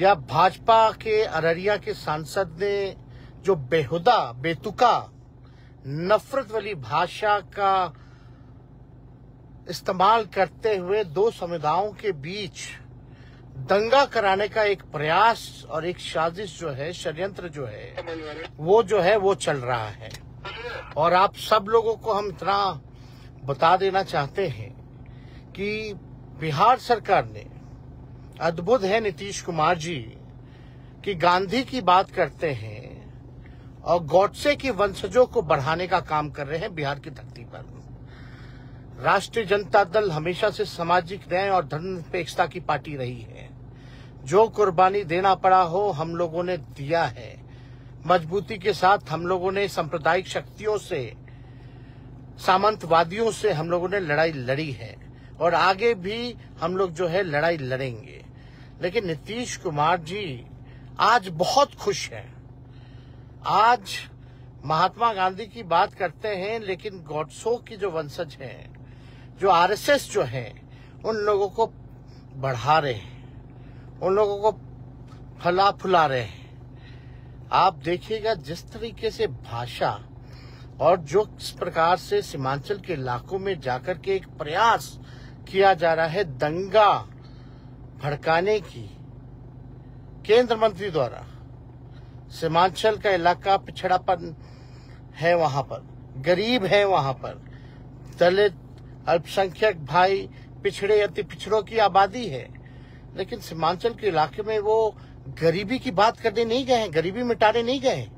या भाजपा के अररिया के सांसद ने जो बेहुदा, बेतुका, नफरत वाली भाषा का इस्तेमाल करते हुए दो समुदायों के बीच दंगा कराने का एक प्रयास और एक साजिश जो है, षड्यंत्र जो है, वो जो है, वो चल रहा है। और आप सब लोगों को हम इतना बता देना चाहते हैं कि बिहार सरकार ने अद्भुत है नीतीश कुमार जी, कि गांधी की बात करते हैं और गौडसे के वंशजों को बढ़ाने का काम कर रहे हैं बिहार की धरती पर। राष्ट्रीय जनता दल हमेशा से सामाजिक न्याय और धर्मनिरपेक्षता की पार्टी रही है। जो कुर्बानी देना पड़ा हो हम लोगों ने दिया है। मजबूती के साथ हम लोगों ने सांप्रदायिक शक्तियों से, सामंतवादियों से हम लोगों ने लड़ाई लड़ी है। और आगे भी हम लोग जो है लड़ाई लड़ेंगे। लेकिन नीतीश कुमार जी आज बहुत खुश हैं। आज महात्मा गांधी की बात करते हैं, लेकिन गॉडसो की जो वंशज हैं, जो आरएसएस जो है, उन लोगों को बढ़ा रहे हैं। उन लोगों को फला फुला रहे हैं। आप देखिएगा जिस तरीके से भाषा और जो इस प्रकार से सीमांचल के इलाकों में जाकर के एक प्रयास किया जा रहा है, दंगा भड़काने की केंद्र मंत्री द्वारा सीमांचल का इलाका पिछड़ापन है वहाँ पर, गरीब है वहाँ पर, दलित, अल्पसंख्यक भाई, पिछड़े अति पिछड़ों की आबादी है। लेकिन सीमांचल के इलाके में वो गरीबी की बात करने नहीं गए हैं, गरीबी मिटाने नहीं गए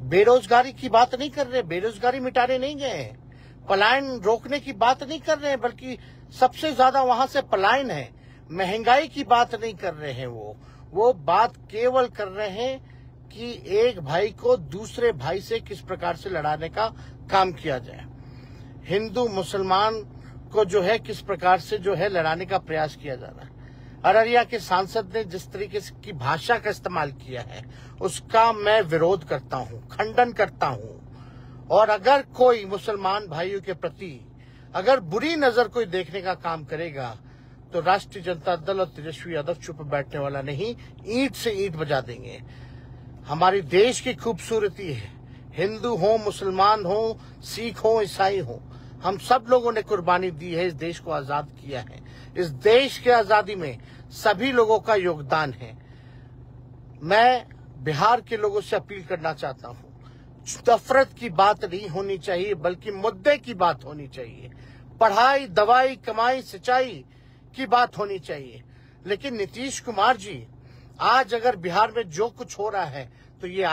बेरोजगारी की बात नहीं कर रहे, बेरोजगारी मिटाने नहीं गए पलायन रोकने की बात नहीं कर रहे बल्कि सबसे ज़्यादा वहाँ से पलायन है। महँगाई की बात नहीं कर रहे हैं वो। वो बात केवल कर रहे हैं कि एक भाई को दूसरे भाई से किस प्रकार से लड़ाने का काम किया जाए। हिंदू मुसलमान को जो है किस प्रकार से जो है लड़ाने का प्रयास किया जा रहा है। अररिया के सांसद ने जिस तरीके की भाषा का इस्तेमाल किया है, उसका मैं विरोध करता हूँ, खंडन करता हूँ। और अगर कोई मुसलमान भाइयों के प्रति अगर बुरी नज़र कोई देखने का काम करेगा तो राष्ट्रीय जनता दल और तेजस्वी यादव चुप बैठने वाला नहीं, ईंट से ईंट बजा देंगे। हमारी देश की खूबसूरती है। हिंदू हो, मुसलमान हो, सिख हो, ईसाई हो, हम सब लोगों ने कुर्बानी दी है, इस देश को आज़ाद किया है। इस देश के आज़ादी में सभी लोगों का योगदान है। मैं बिहार के लोगों से अपील करना चाहता हूँ, नफरत की बात नहीं होनी चाहिए, बल्कि मुद्दे की बात होनी चाहिए। पढ़ाई, दवाई, कमाई, सिंचाई की बात होनी चाहिए। लेकिन नीतीश कुमार जी, आज अगर बिहार में जो कुछ हो रहा है तो ये